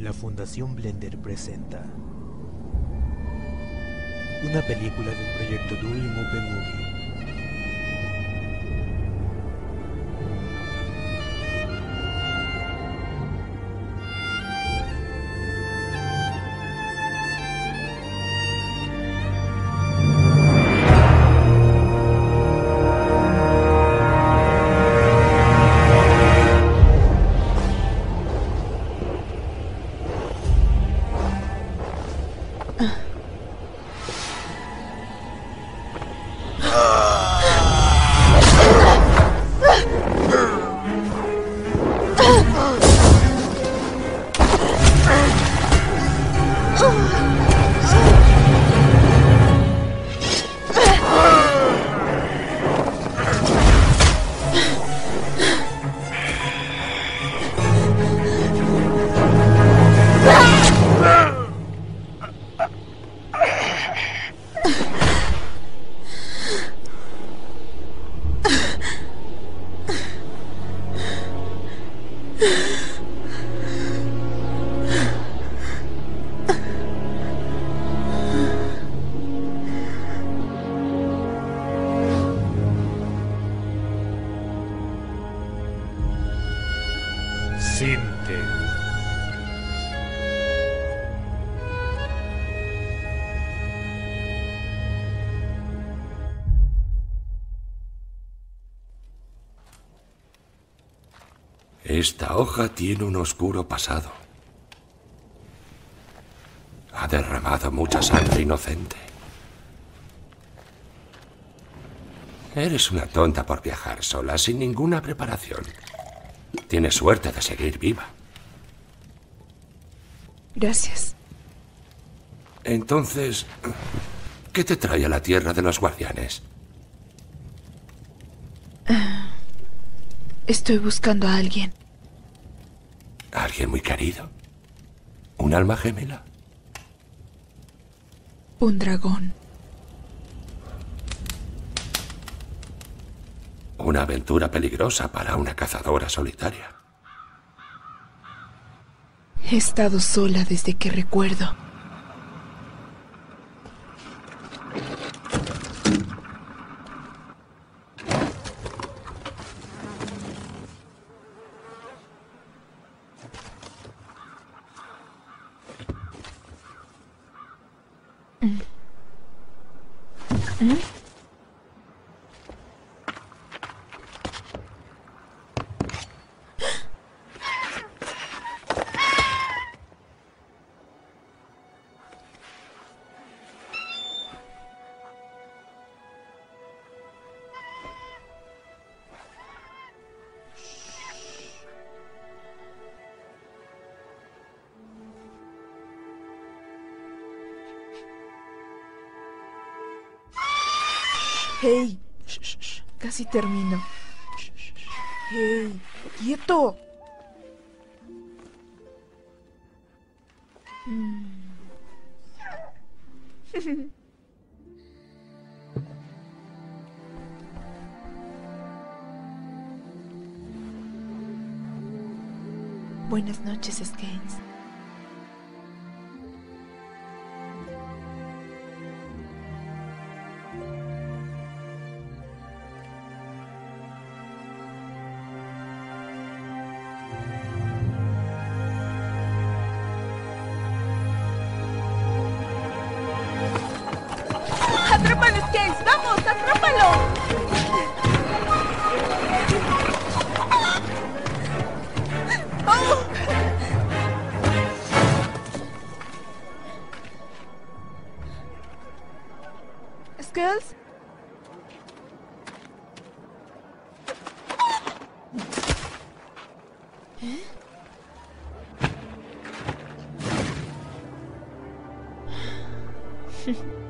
La Fundación Blender presenta una película del proyecto Dream Open Movie. Esta hoja tiene un oscuro pasado. Ha derramado mucha sangre inocente. Eres una tonta por viajar sola, sin ninguna preparación. Tienes suerte de seguir viva. Gracias. Entonces, ¿qué te trae a la tierra de los guardianes? Estoy buscando a alguien. ¿Alguien muy querido? ¿Un alma gemela? Un dragón. Una aventura peligrosa para una cazadora solitaria. He estado sola desde que recuerdo. Mm-hmm. Hey, shh, shh, casi termino. Shh. Hey, quieto. Mm. Buenas noches, Skates. atrapan, Scales! ¡Vamos, atrápalo! ¡Oh!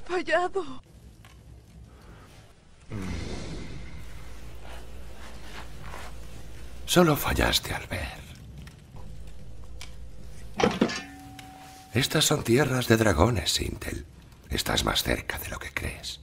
fallado. Solo fallaste al ver. Estas son tierras de dragones, Sintel. Estás más cerca de lo que crees.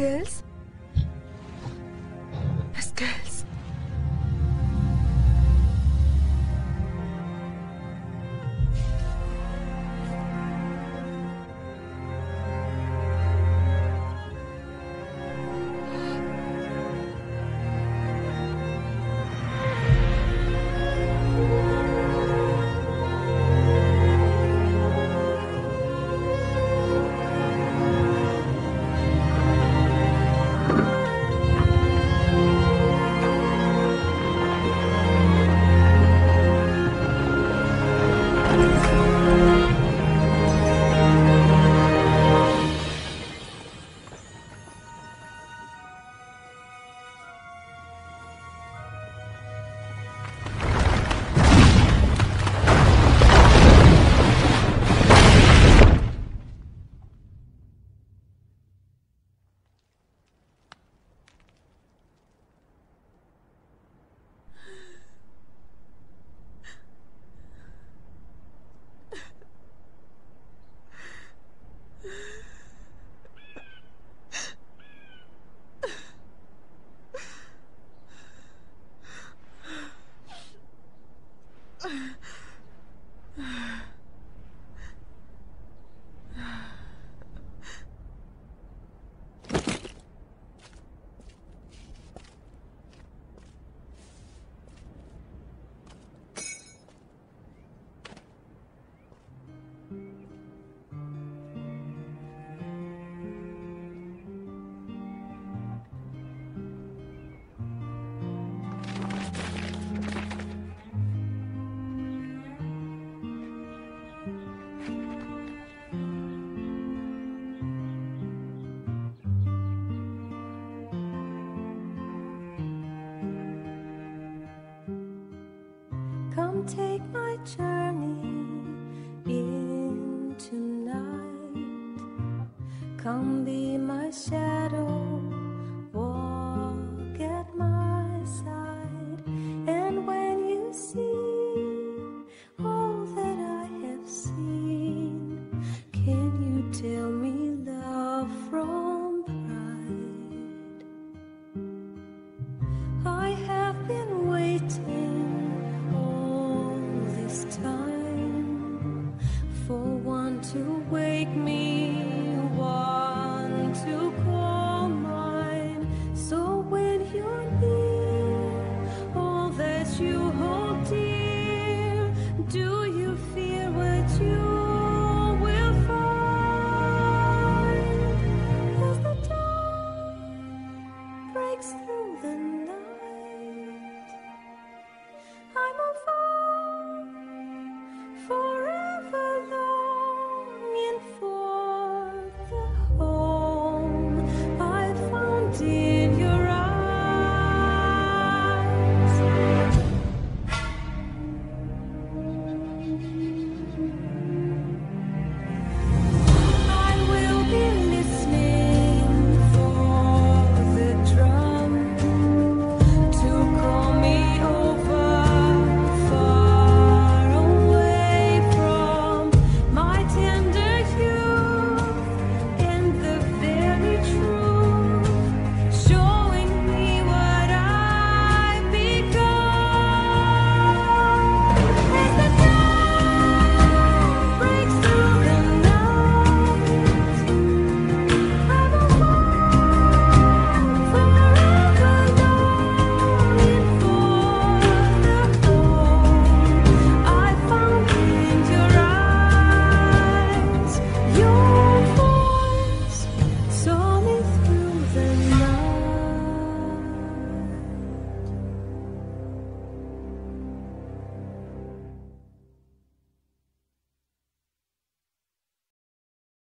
Girls, journey into night. Come be my shadow.